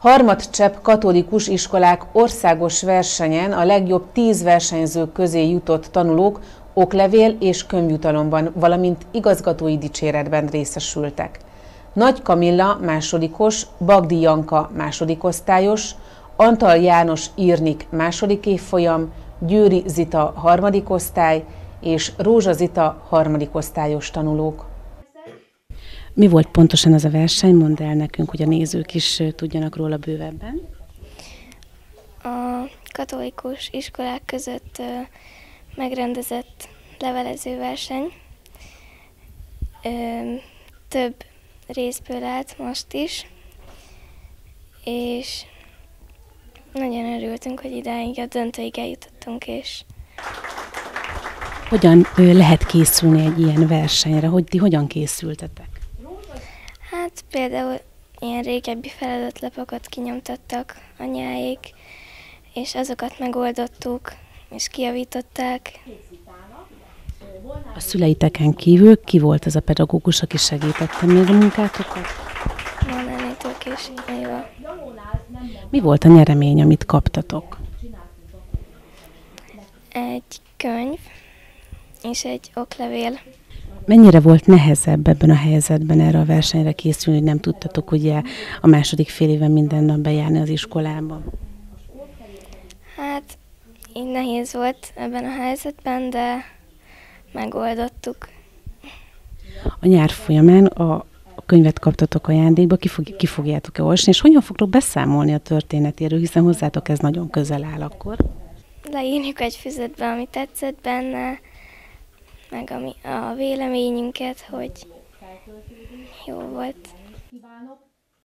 Harmadcsepp katolikus iskolák országos versenyen a legjobb tíz versenyzők közé jutott tanulók oklevél és könyvjutalomban, valamint igazgatói dicséretben részesültek. Nagy Kamilla másodikos, Bagdi Janka másodikosztályos, Antal János Írnik második évfolyam, Győri Zita harmadik osztály és Rózsa Zita harmadik osztályos tanulók. Mi volt pontosan az a verseny? Mondd el nekünk, hogy a nézők is tudjanak róla bővebben. A katolikus iskolák között megrendezett levelezőverseny. Több részből állt most is, és nagyon örültünk, hogy idáig a döntőig eljutottunk, és hogyan lehet készülni egy ilyen versenyre? Hogy ti hogyan készültetek? Hát például ilyen régebbi feladatlapokat kinyomtattak anyáik, és azokat megoldottuk, és kiavították. A szüleiteken kívül ki volt ez a pedagógus, aki segítette még a munkátokat? Manánétok is, jó. Mi volt a nyeremény, amit kaptatok? Egy könyv és egy oklevél. Mennyire volt nehezebb ebben a helyzetben erre a versenyre készülni, hogy nem tudtatok ugye a második fél éven minden nap bejárni az iskolába? Hát, így nehéz volt ebben a helyzetben, de megoldottuk. A nyár folyamán a, könyvet kaptatok ajándékba, ki, fog, ki fogjátok-e olvasni, és hogyan fogtok beszámolni a történetéről, hiszen hozzátok ez nagyon közel áll akkor? Leírjuk egy füzetbe, ami tetszett benne, meg a, mi, a véleményünket, hogy jó volt. Kívánok!